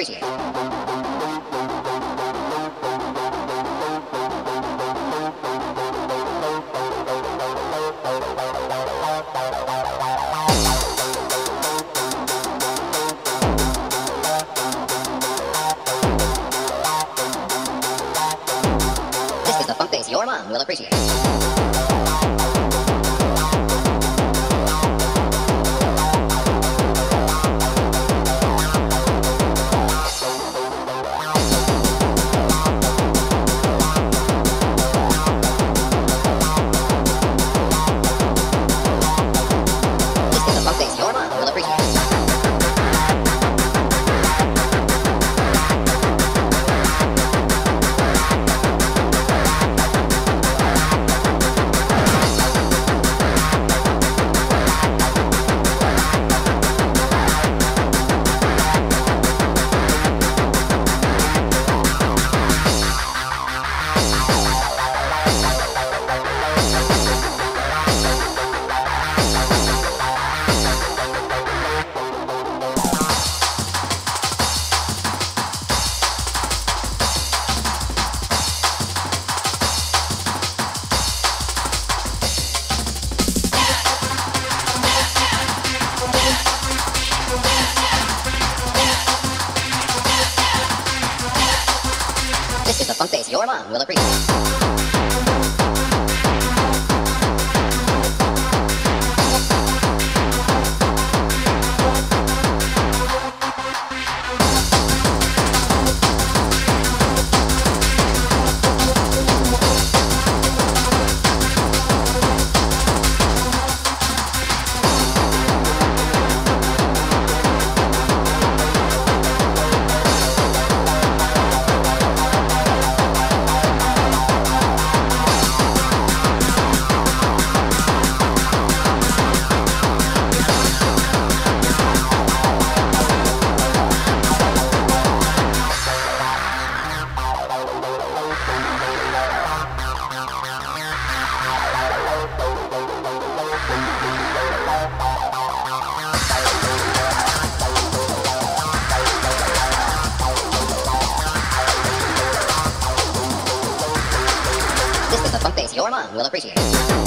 appreciate. A funk face your mom will appreciate. This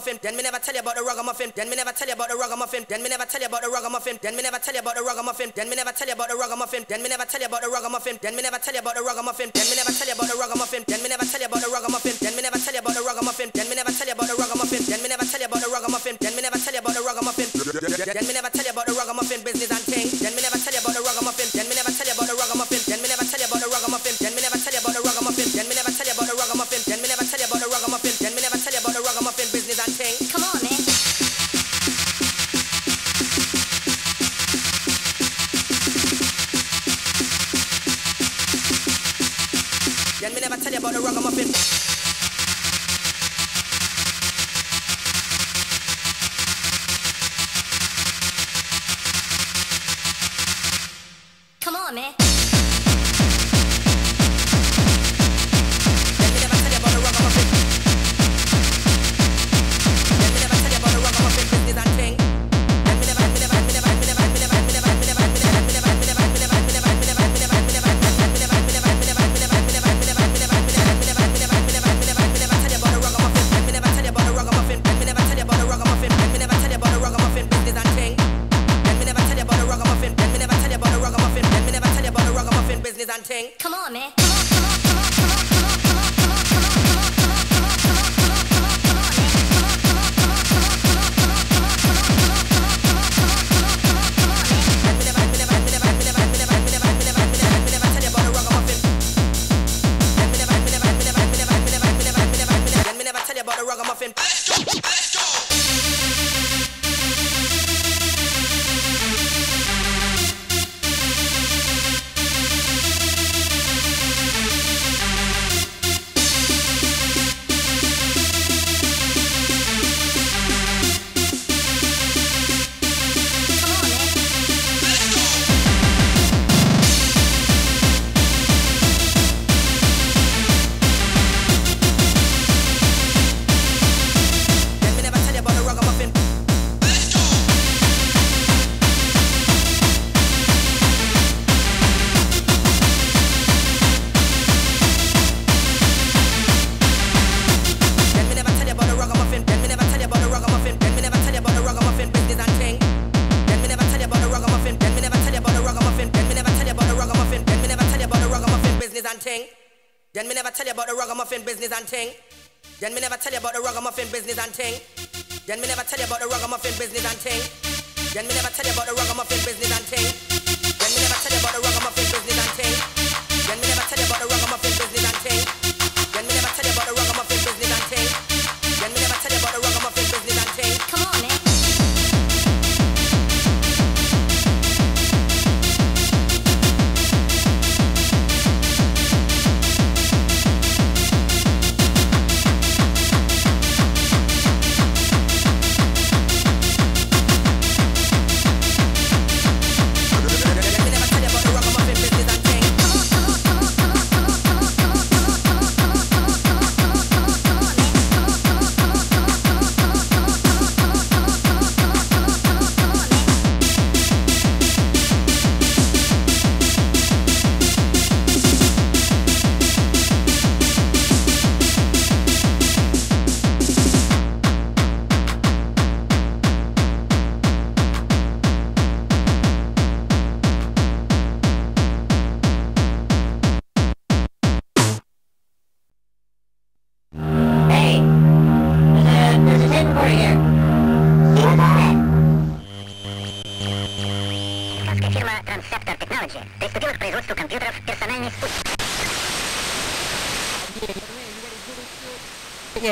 ragamuffin. Then me never tell you about the ragamuffin. Then me never tell you about the ragamuffin. Then me never tell you about the ragamuffin. Then me never tell you about the ragamuffin. Then me never tell you about the ragamuffin. Then me never tell you about the ragamuffin. Then me never tell you about the ragamuffin. Then me never tell you about the ragamuffin. Then me never tell you about the ragamuffin. Then me never tell you about the ragamuffin. Then me never tell you about the ragamuffin. Then me never tell you about the ragamuffin. Then me never tell you about the ragamuffin.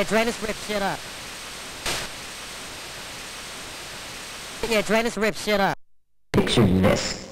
drain this rip shit up. Yeah, drain this rip shit up. Picture this.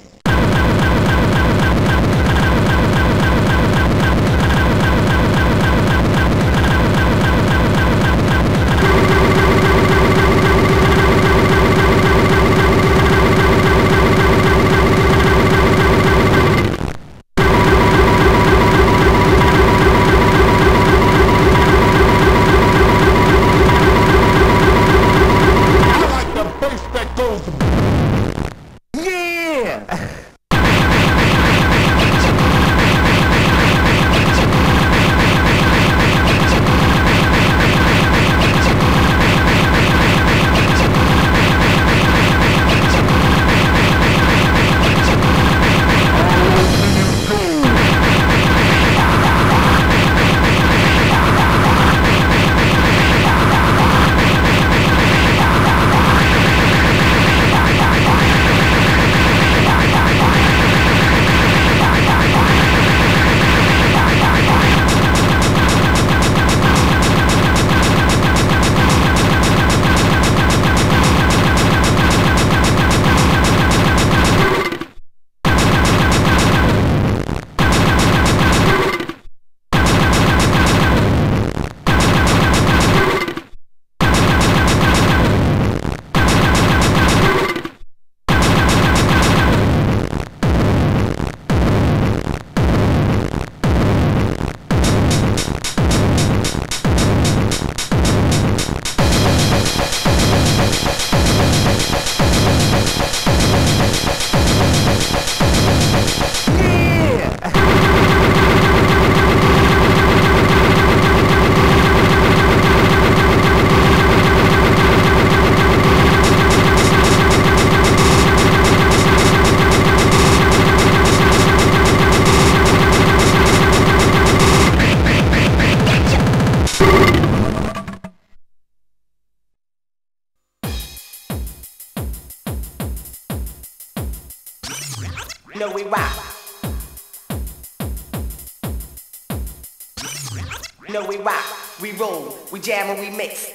we mix.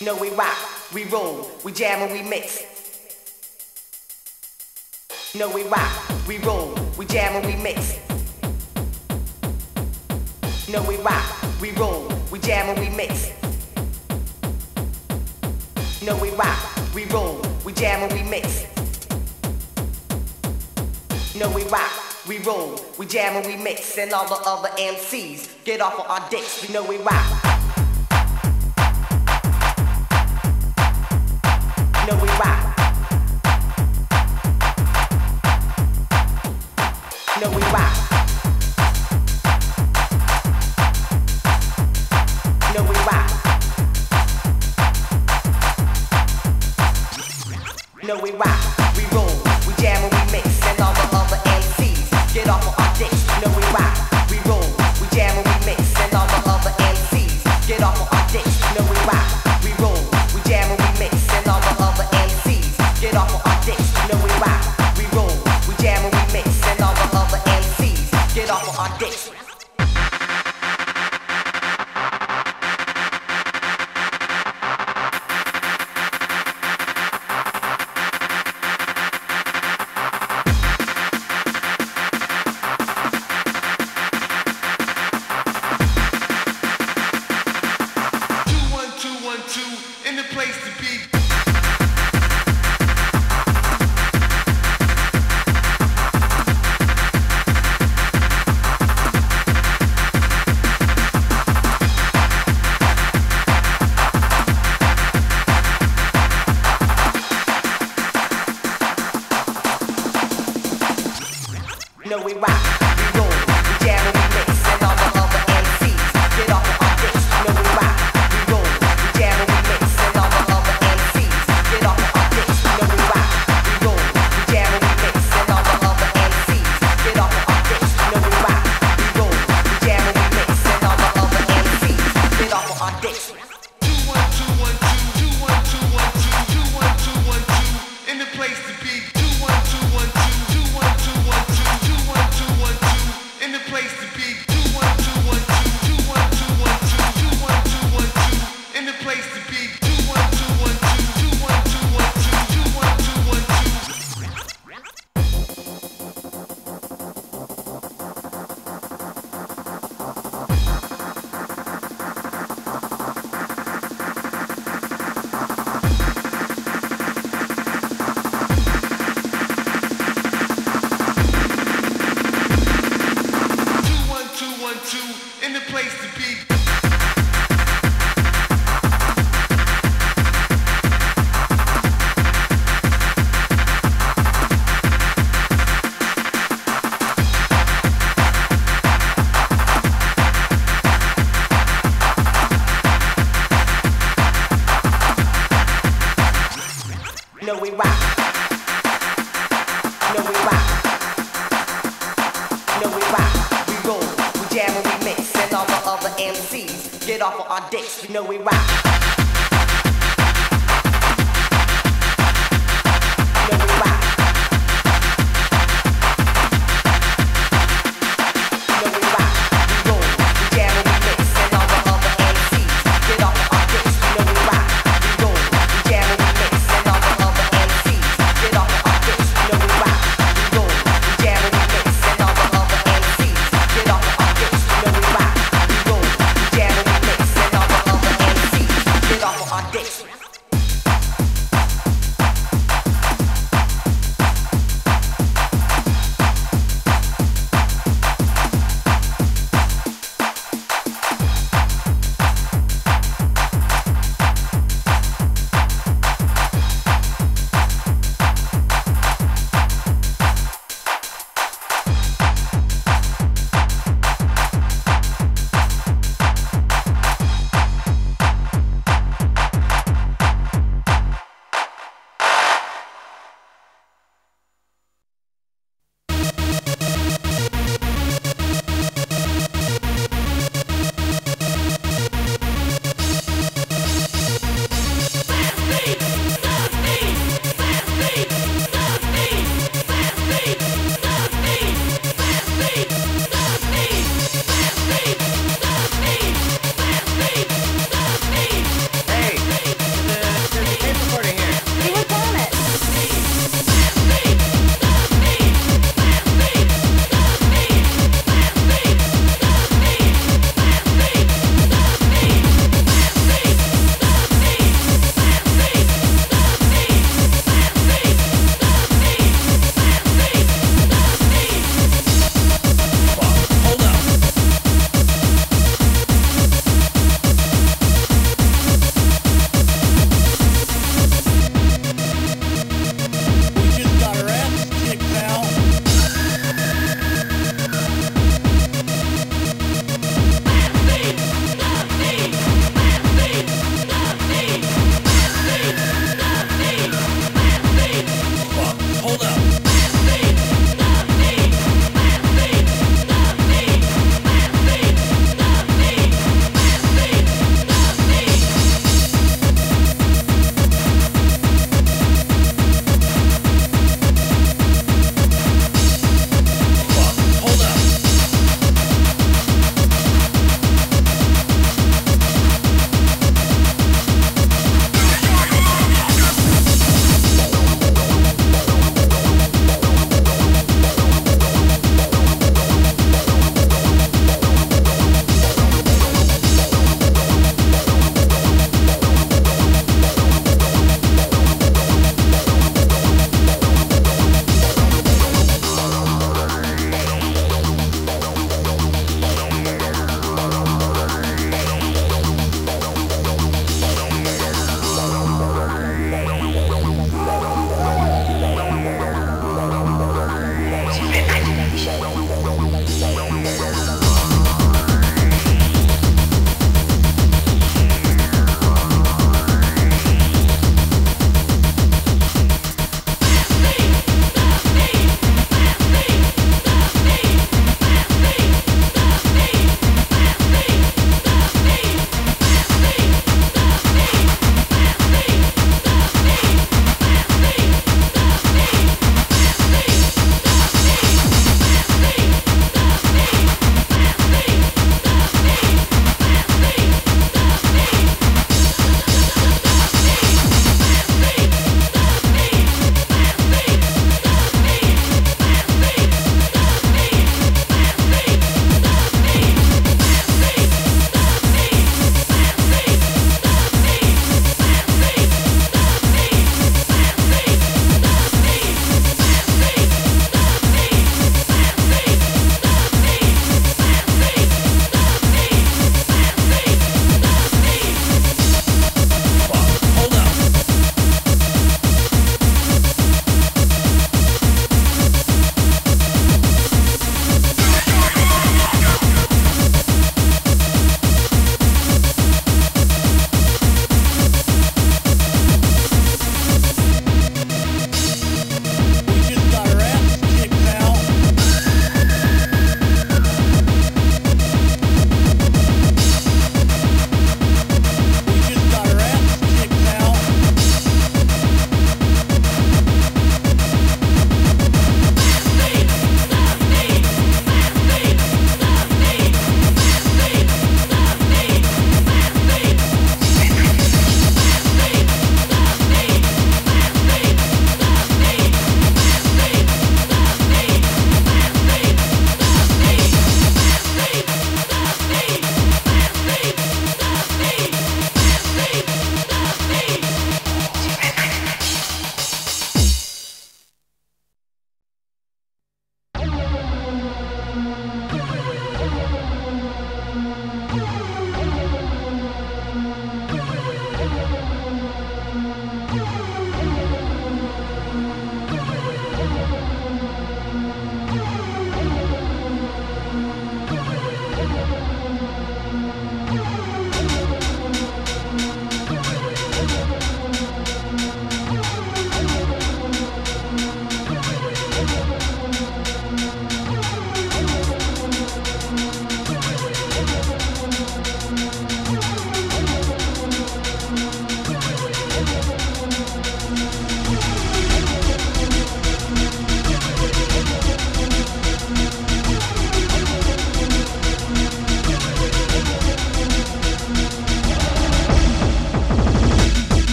No, we rock, we roll, we jam and we mix. No, we rock, we roll, we jam and we mix. No, we rock, we roll, we jam and we mix. No, we rock, we roll, we jam and we mix. No, we rock. We roll, we jam and we mix, and all the other MCs get off of our dicks. We know we rock. Know we rock. Know we rock.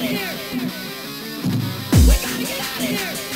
We gotta get out of here.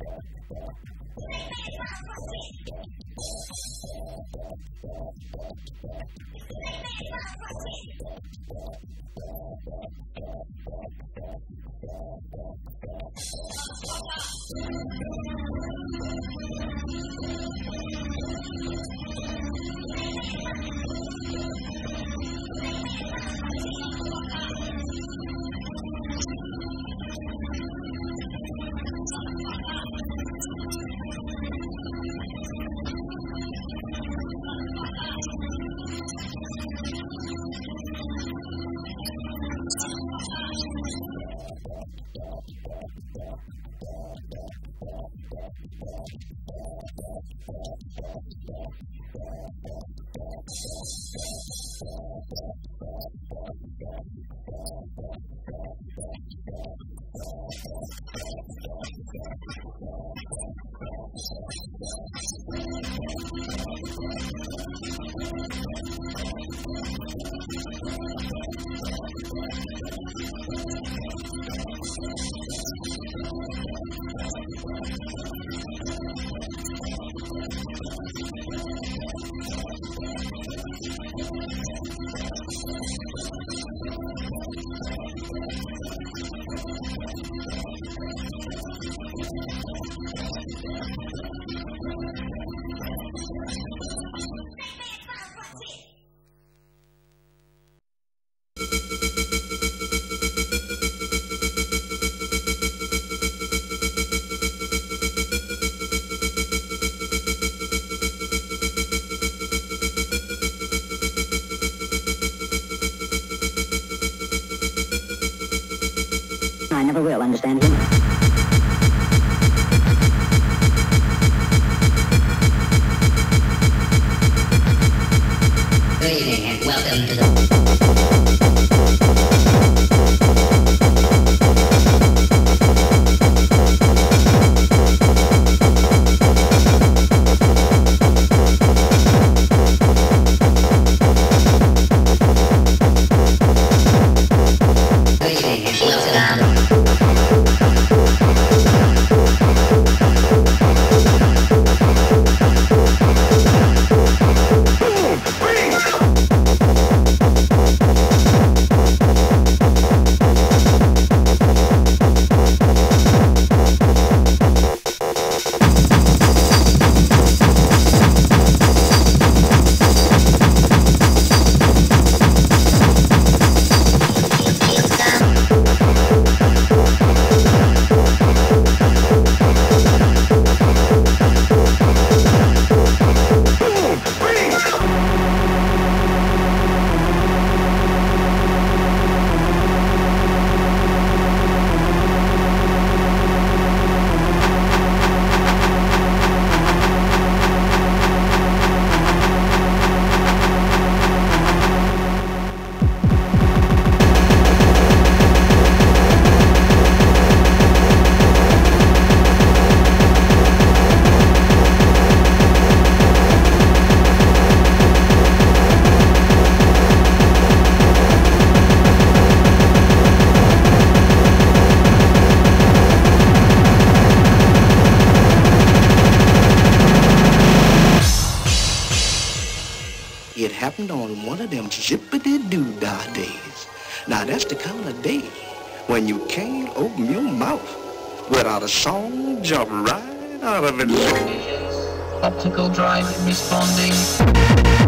I never will understand him. Song jump right out of it. Optical drive responding.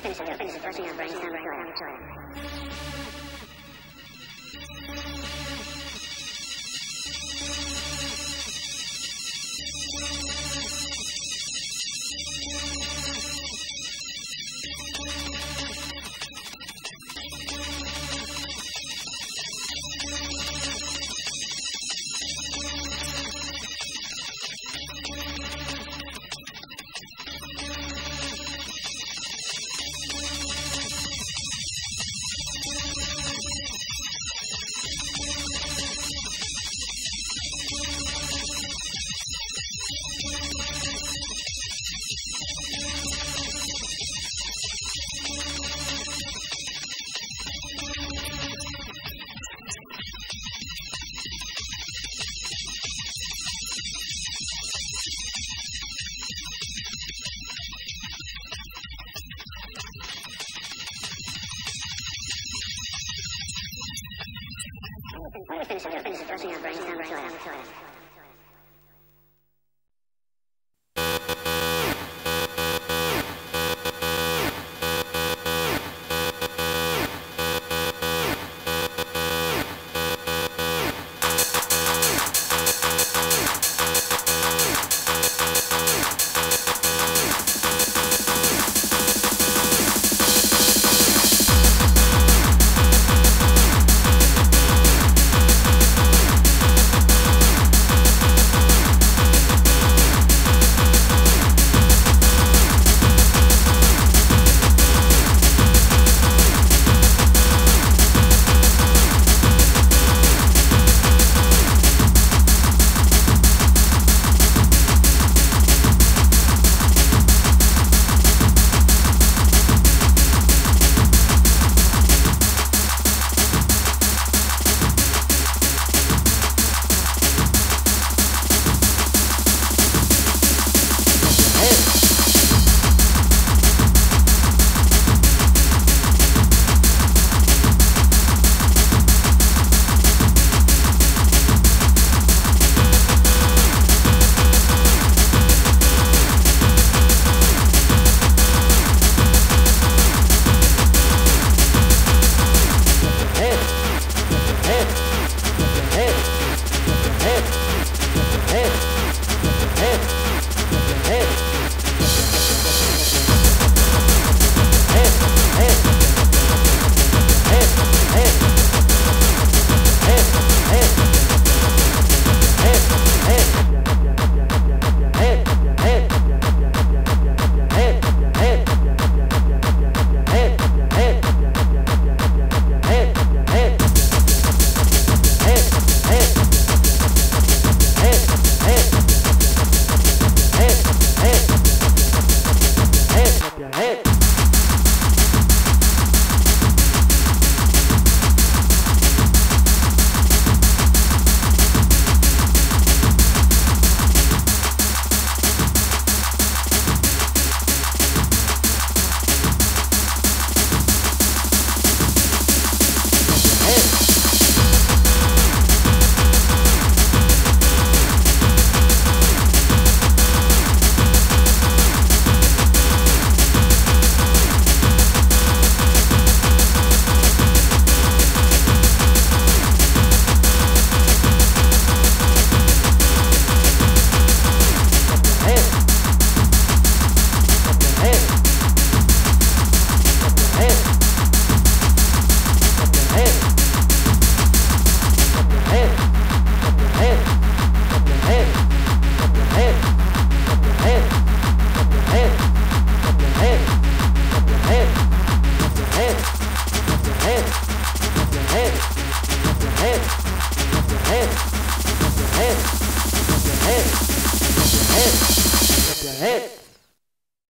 finish it. Finish it. Flushing your brain. Sound right away.